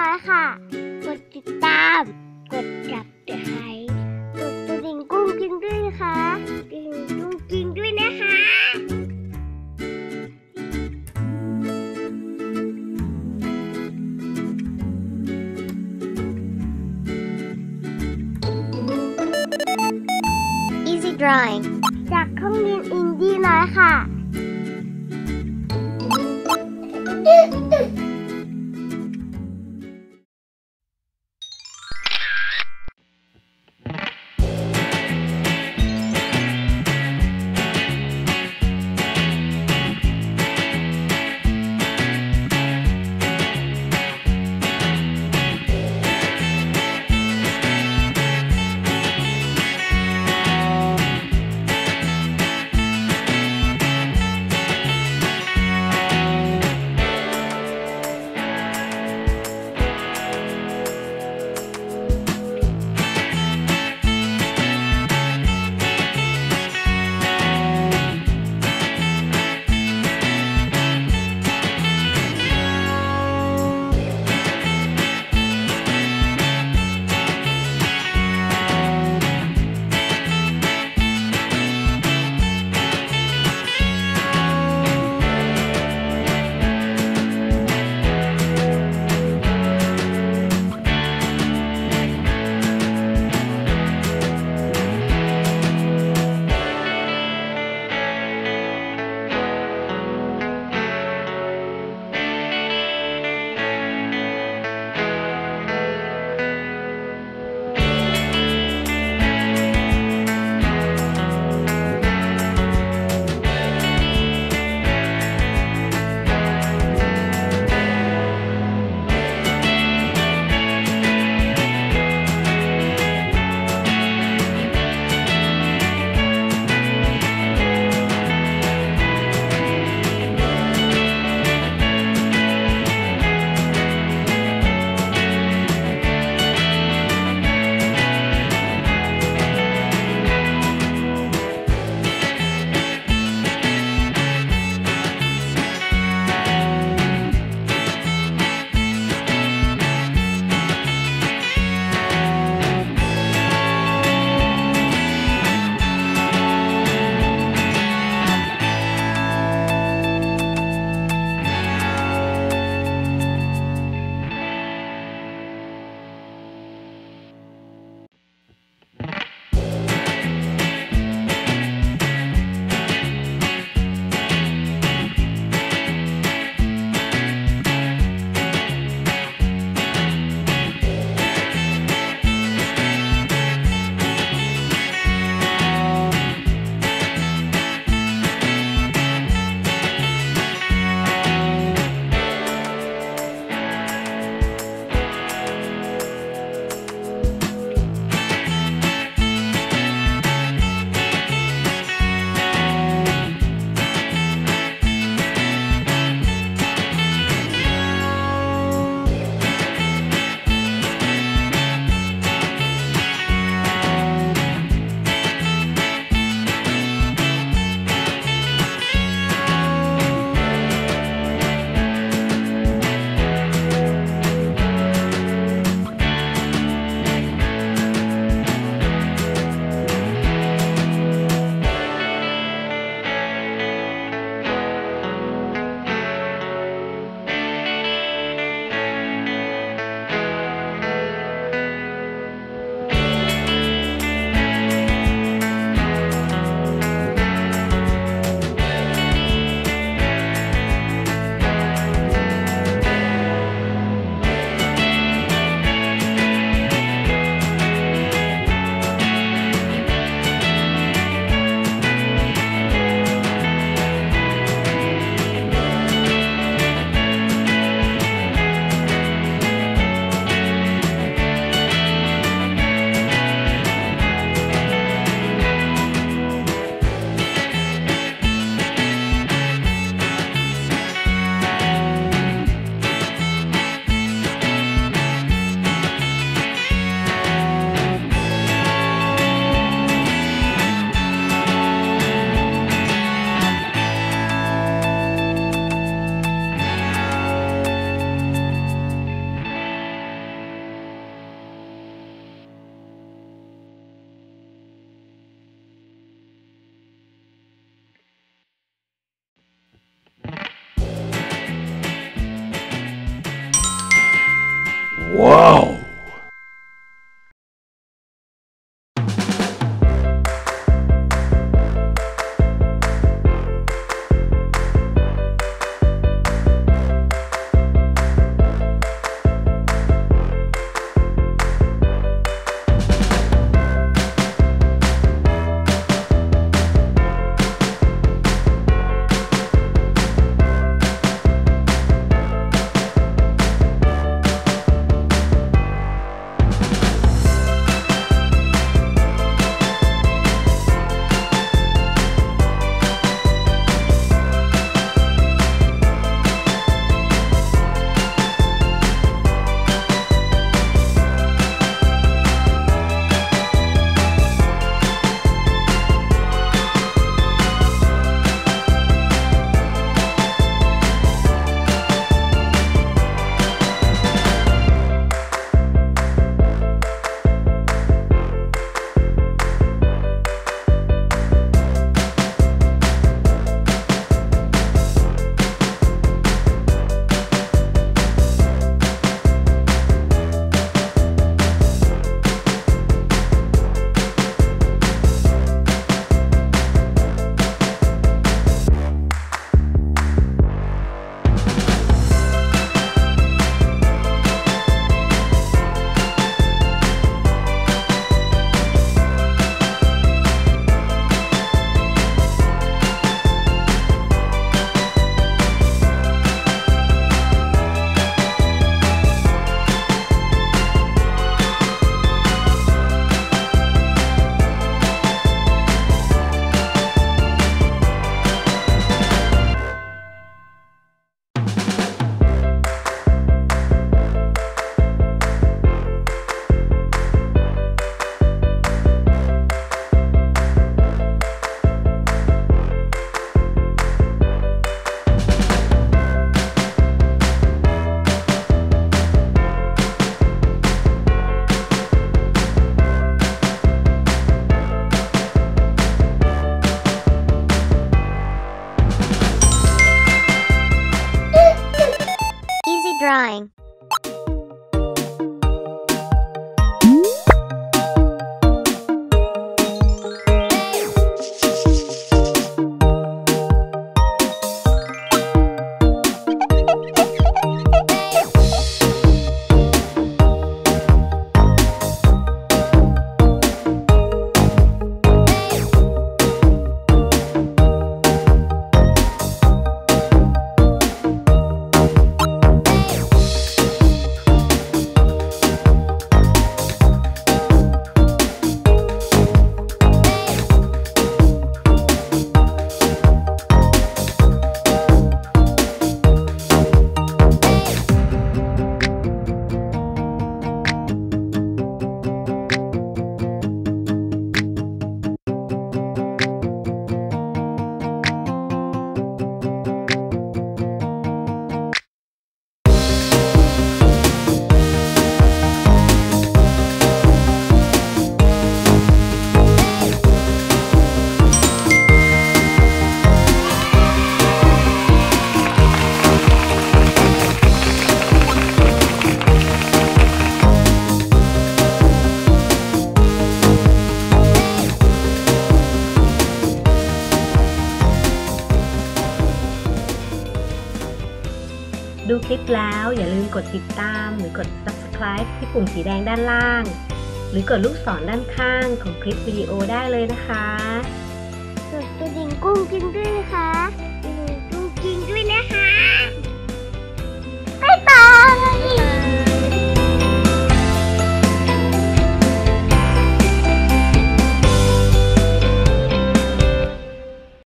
นดี้น้อยค่ะ กดติดตาม กดจับเดือไครกดกระดิ่งกุ้งกิ้งด้วยนะคะกระดิ่งกุ้งกิ้งด้วยนะคะ Easy Drawing จากเครื่องบินอินดี้น้อยค่ะ Wow. ลิปแล้ว อย่าลืมกดติดตามหรือกด subscribe ที่ปุ่มสีแดงด้านล่าง หรือกดลูกศรด้านข้างของคลิปวิดีโอได้เลยนะคะกดกระดิ่งกุ้งกิ้งด้วยนะคะะดิงกุ้งกิ้งด้วยนะคะไปต่อ